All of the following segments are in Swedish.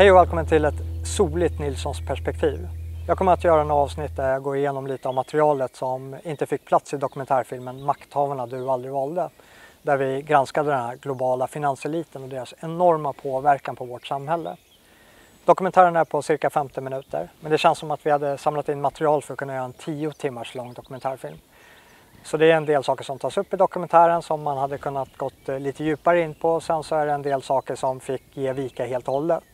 Hej och välkommen till ett soligt Nilssons perspektiv. Jag kommer att göra en avsnitt där jag går igenom lite av materialet som inte fick plats i dokumentärfilmen Makthavarna du aldrig valde. Där vi granskade den här globala finanseliten och deras enorma påverkan på vårt samhälle. Dokumentären är på cirka 50 minuter men det känns som att vi hade samlat in material för att kunna göra en 10 timmars lång dokumentärfilm. Så det är en del saker som tas upp i dokumentären som man hade kunnat gått eh, lite djupare in på. Sen så är det en del saker som fick ge vika helt och hållet.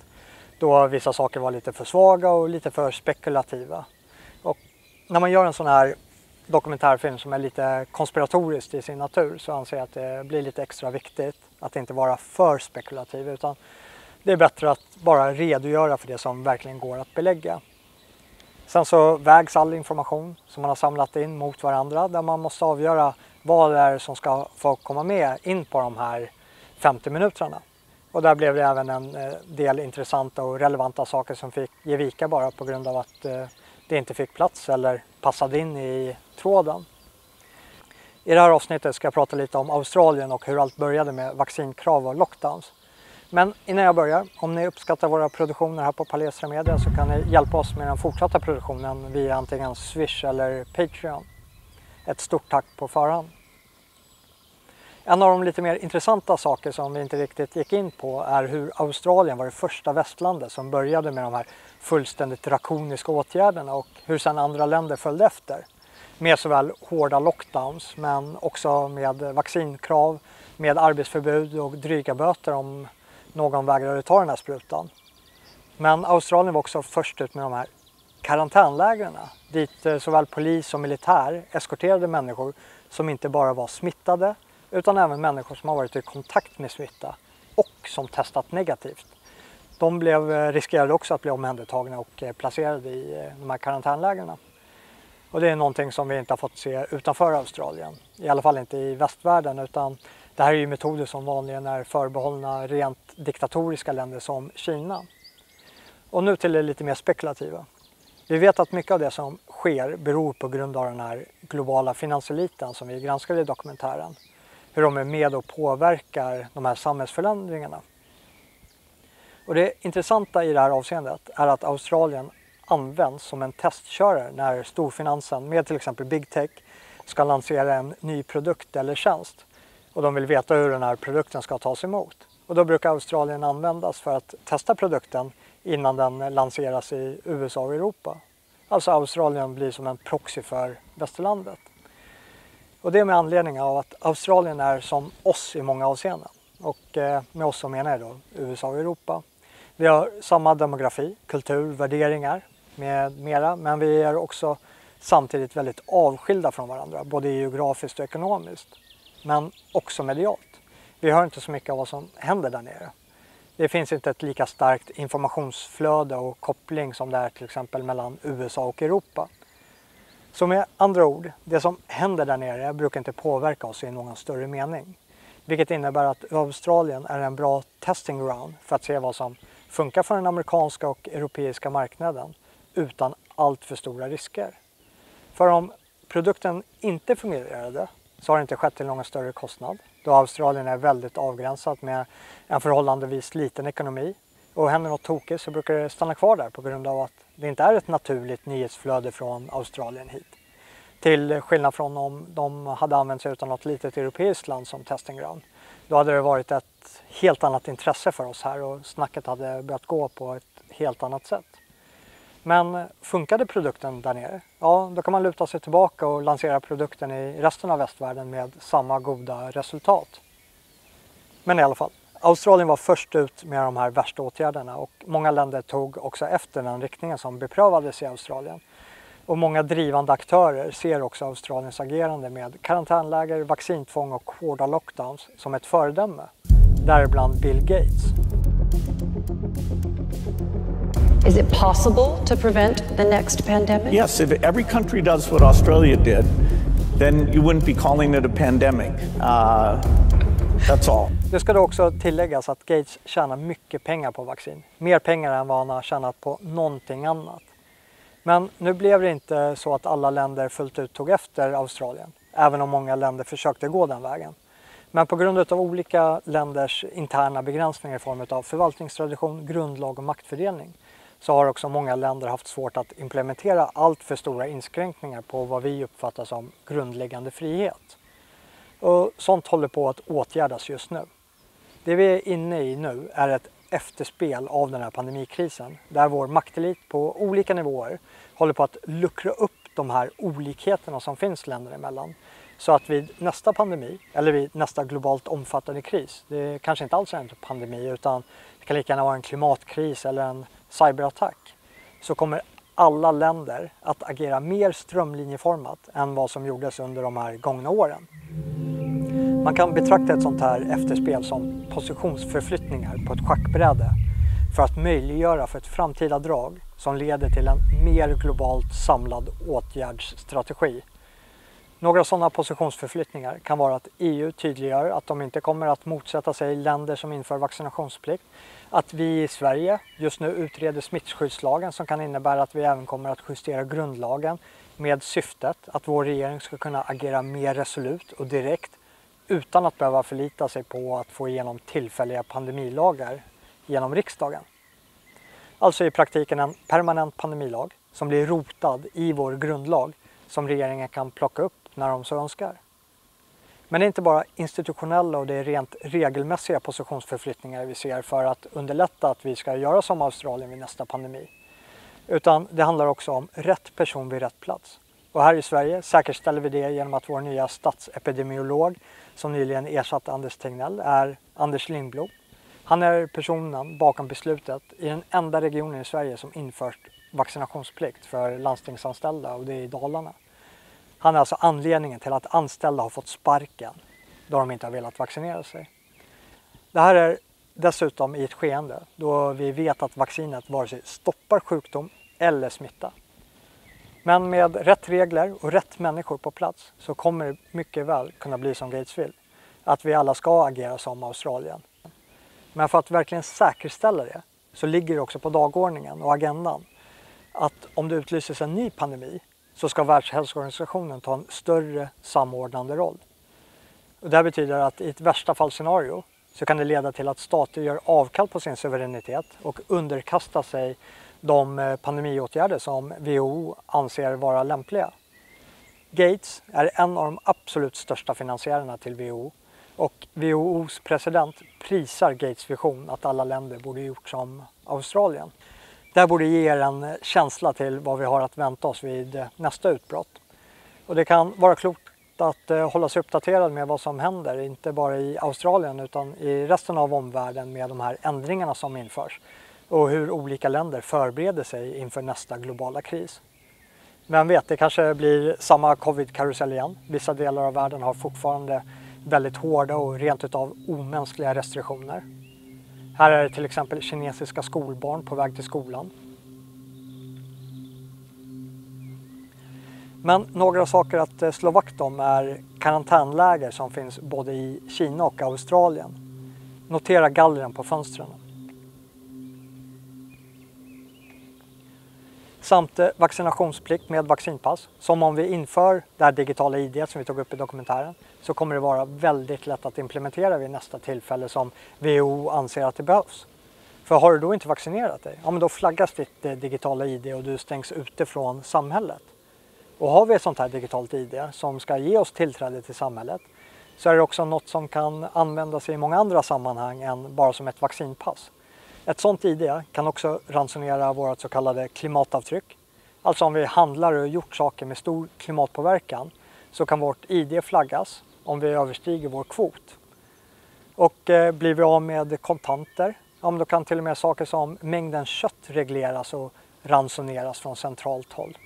Då vissa saker var lite för svaga och lite för spekulativa. Och när man gör en sån här dokumentärfilm som är lite konspiratoriskt i sin natur så anser jag att det blir lite extra viktigt att inte vara för spekulativ utan det är bättre att bara redogöra för det som verkligen går att belägga. Sen så vägs all information som man har samlat in mot varandra där man måste avgöra vad det är som ska få komma med in på de här 50 minuterna. Och där blev det även en eh, del intressanta och relevanta saker som fick ge vika bara på grund av att eh, det inte fick plats eller passade in i tråden. I det här avsnittet ska jag prata lite om Australien och hur allt började med vaccinkrav och lockdowns. Men innan jag börjar, om ni uppskattar våra produktioner här på Palestra Media så kan ni hjälpa oss med den fortsatta produktionen via antingen Swish eller Patreon. Ett stort tack på förhand. En av de lite mer intressanta saker som vi inte riktigt gick in på är hur Australien var det första västlandet som började med de här fullständigt drakoniska åtgärderna och hur sedan andra länder följde efter. Med såväl hårda lockdowns men också med vaccinkrav, med arbetsförbud och dryga böter om någon vägrade ta den här sprutan. Men Australien var också först ut med de här karantänlägren dit eh, såväl polis som militär eskorterade människor som inte bara var smittade utan även människor som har varit i kontakt med smitta och som testat negativt. De blev, eh, riskerade också att bli omhändertagna och eh, placerade i eh, de här karantänlägren. Och det är någonting som vi inte har fått se utanför Australien, i alla fall inte i västvärlden utan det här är ju metoder som vanligen är förbehållna rent diktatoriska länder som Kina. Och nu till det lite mer spekulativa. Vi vet att mycket av det som sker beror på grund av den här globala finanseliten som vi granskade i dokumentären. Hur de är med och påverkar de här samhällsförändringarna. Och det intressanta i det här avseendet är att Australien används som en testkörare när storfinansen med till exempel big tech ska lansera en ny produkt eller tjänst och de vill veta hur den här produkten ska tas emot. Och då brukar Australien användas för att testa produkten innan den lanseras i USA och Europa. Alltså Australien blir som en proxy för västerlandet. Och det är med anledning av att Australien är som oss i många avseenden. Och eh, med oss så menar jag då USA och Europa. Vi har samma demografi, kultur, värderingar med mera. Men vi är också samtidigt väldigt avskilda från varandra, både geografiskt och ekonomiskt men också medialt. Vi hör inte så mycket av vad som händer där nere. Det finns inte ett lika starkt informationsflöde och koppling som det är till exempel mellan USA och Europa. Så med andra ord, det som händer där nere brukar inte påverka oss i någon större mening. Vilket innebär att Australien är en bra testing ground för att se vad som funkar för den amerikanska och europeiska marknaden utan allt för stora risker. För om produkten inte fungerade så har det inte skett till någon större kostnad då Australien är väldigt avgränsat med en förhållandevis liten ekonomi. Och händer något tokigt så brukar det stanna kvar där på grund av att det inte är ett naturligt nyhetsflöde från Australien hit. Till skillnad från om de hade använt sig av något litet europeiskt land som testing ground. Då hade det varit ett helt annat intresse för oss här och snacket hade börjat gå på ett helt annat sätt. Men funkade produkten där nere? Ja, då kan man luta sig tillbaka och lansera produkten i resten av västvärlden med samma goda resultat. Men i alla fall, Australien var först ut med de här värsta åtgärderna och många länder tog också efter den riktningen som beprövades i Australien. Och många drivande aktörer ser också Australiens agerande med karantänläger, vaccintvång och hårda lockdowns som ett föredöme. Däribland Bill Gates. Is it possible to prevent the next pandemic? Yes, if every country does what Australia did, then you wouldn't be calling it a pandemic. Uh, that's all. Det ska då också tilläggas att Gates tjänar mycket pengar på vaccin. Mer pengar än vad han har tjänat på någonting annat. Men nu blev det inte så att alla länder fullt ut tog efter Australien, även om många länder försökte gå den vägen. Men på grund av olika länders interna begränsningar i form av förvaltningstradition, grundlag och maktfördelning så har också många länder haft svårt att implementera allt för stora inskränkningar på vad vi uppfattar som grundläggande frihet. Och sånt håller på att åtgärdas just nu. Det vi är inne i nu är ett efterspel av den här pandemikrisen där vår maktelit på olika nivåer håller på att luckra upp de här olikheterna som finns länder emellan. Så att vid nästa pandemi, eller vid nästa globalt omfattande kris, det kanske inte alls är en pandemi utan det kan lika gärna vara en klimatkris eller en cyberattack, så kommer alla länder att agera mer strömlinjeformat än vad som gjordes under de här gångna åren. Man kan betrakta ett sånt här efterspel som positionsförflyttningar på ett schackbräde för att möjliggöra för ett framtida drag som leder till en mer globalt samlad åtgärdsstrategi. Några sådana positionsförflyttningar kan vara att EU tydliggör att de inte kommer att motsätta sig länder som inför vaccinationsplikt. Att vi i Sverige just nu utreder smittskyddslagen som kan innebära att vi även kommer att justera grundlagen med syftet att vår regering ska kunna agera mer resolut och direkt utan att behöva förlita sig på att få igenom tillfälliga pandemilagar genom riksdagen. Alltså i praktiken en permanent pandemilag som blir rotad i vår grundlag som regeringen kan plocka upp när de så önskar. Men det är inte bara institutionella och det är rent regelmässiga positionsförflyttningar vi ser för att underlätta att vi ska göra som Australien vid nästa pandemi. Utan det handlar också om rätt person vid rätt plats. Och här i Sverige säkerställer vi det genom att vår nya statsepidemiolog som nyligen ersatte Anders Tegnell är Anders Lindblom. Han är personen bakom beslutet i den enda regionen i Sverige som infört vaccinationsplikt för landstingsanställda och det är i Dalarna. Han är alltså anledningen till att anställda har fått sparken då de inte har velat vaccinera sig. Det här är dessutom i ett skeende då vi vet att vaccinet vare sig stoppar sjukdom eller smitta. Men med rätt regler och rätt människor på plats så kommer det mycket väl kunna bli som Gates vill. Att vi alla ska agera som Australien. Men för att verkligen säkerställa det så ligger det också på dagordningen och agendan att om det utlyses en ny pandemi så ska Världshälsoorganisationen ta en större samordnande roll. Och det här betyder att i ett värsta fall scenario så kan det leda till att stater gör avkall på sin suveränitet och underkastar sig de eh, pandemiåtgärder som WHO anser vara lämpliga. Gates är en av de absolut största finansiärerna till WHO och WHOs president prisar Gates vision att alla länder borde gjort som Australien. Det här borde ge er en känsla till vad vi har att vänta oss vid nästa utbrott. Och det kan vara klokt att eh, hålla sig uppdaterad med vad som händer, inte bara i Australien utan i resten av omvärlden med de här ändringarna som införs och hur olika länder förbereder sig inför nästa globala kris. Vem vet, det kanske blir samma covid-karusell igen. Vissa delar av världen har fortfarande väldigt hårda och rent utav omänskliga restriktioner. Här är det till exempel kinesiska skolbarn på väg till skolan. Men några saker att eh, slå vakt om är karantänläger som finns både i Kina och Australien. Notera gallren på fönstren. Samt eh, vaccinationsplikt med vaccinpass. Som om vi inför det här digitala ID som vi tog upp i dokumentären så kommer det vara väldigt lätt att implementera vid nästa tillfälle som WHO anser att det behövs. För har du då inte vaccinerat dig, ja men då flaggas ditt eh, digitala ID och du stängs ute från samhället. Och har vi ett sånt här digitalt ID som ska ge oss tillträde till samhället så är det också något som kan användas i många andra sammanhang än bara som ett vaccinpass. Ett sådant ID kan också ransonera vårt så kallade klimatavtryck. Alltså om vi handlar och gjort saker med stor klimatpåverkan så kan vårt ID flaggas om vi överstiger vår kvot. Och eh, blir vi av med kontanter, ja, då kan till och med saker som mängden kött regleras och ransoneras från centralt håll.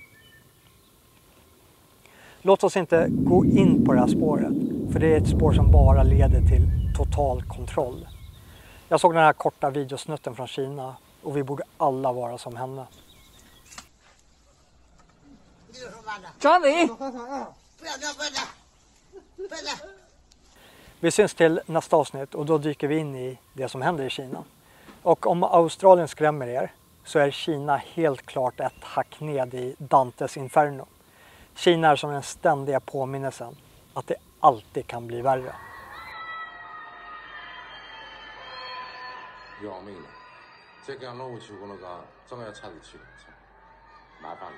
Låt oss inte gå in på det här spåret, för det är ett spår som bara leder till total kontroll. Jag såg den här korta videosnutten från Kina och vi borde alla vara som henne. Vi syns till nästa avsnitt och då dyker vi in i det som händer i Kina. Och om Australien skrämmer er så är Kina helt klart ett hack ned i Dantes Inferno. Kina är som den ständiga påminnelsen att det alltid kan bli värre. 要命了，再这样弄下去，我跟你说，真的要出事体了，操，麻烦了。